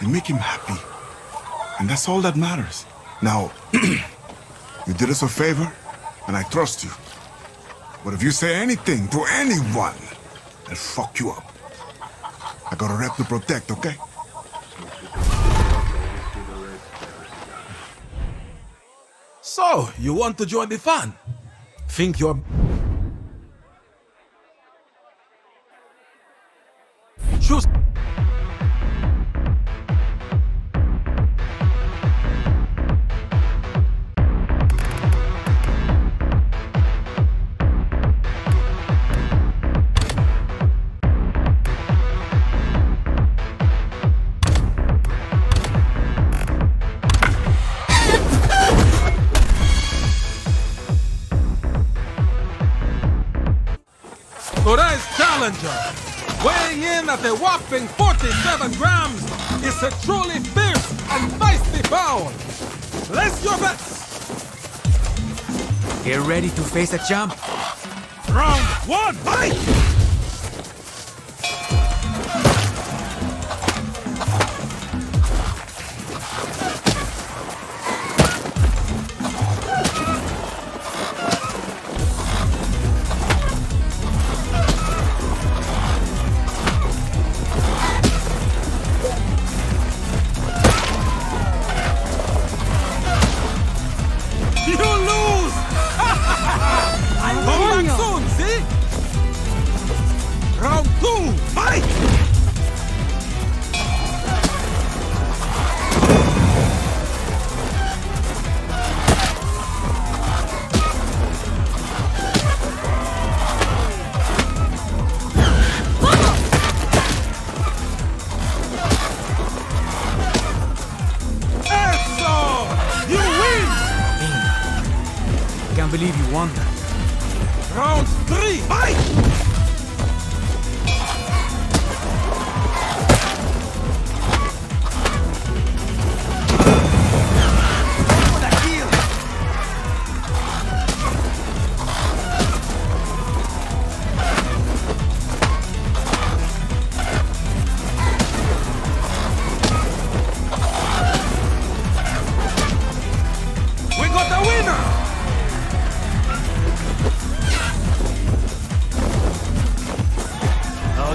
and make him happy. And that's all that matters. Now, you did us a favor, and I trust you. But if you say anything to anyone, I'll fuck you up. I got a rep to protect, okay? So, you want to join the fun? Think you're... Choose... challenger, weighing in at a whopping 47 grams, is a truly fierce and feisty fowl. Place your bets. Get ready to face a champ. Round one, fight! I can't believe you won that. Round three, fight!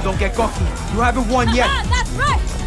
don't get cocky. You haven't won yet. That's right.